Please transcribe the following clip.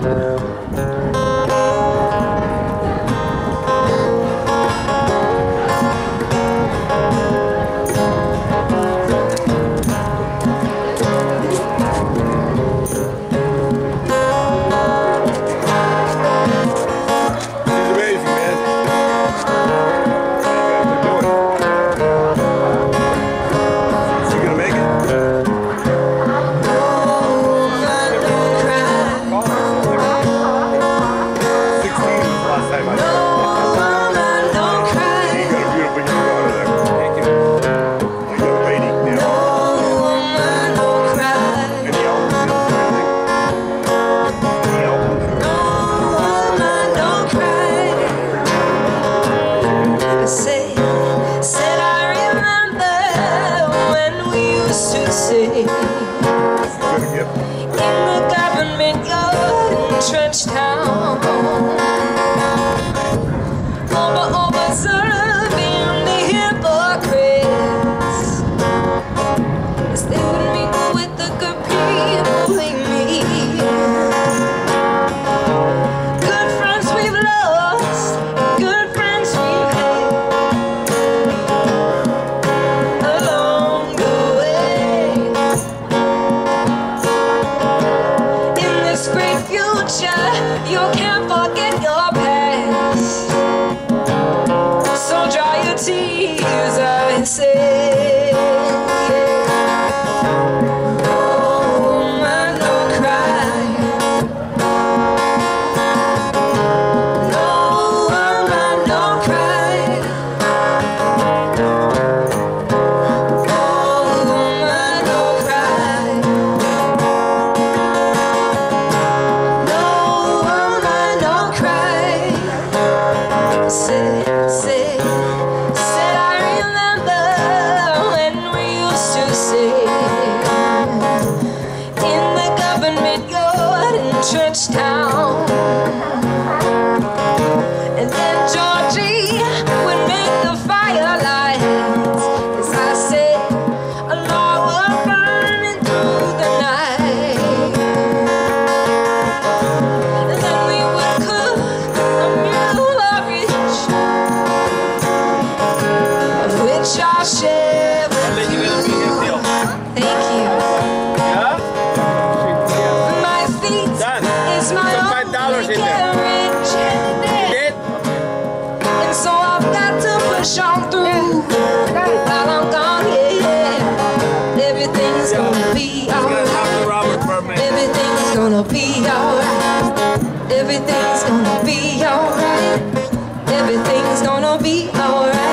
Thank. trench town. you, you can't forget your gonna be alright. Everything's gonna be alright. Everything's gonna be alright.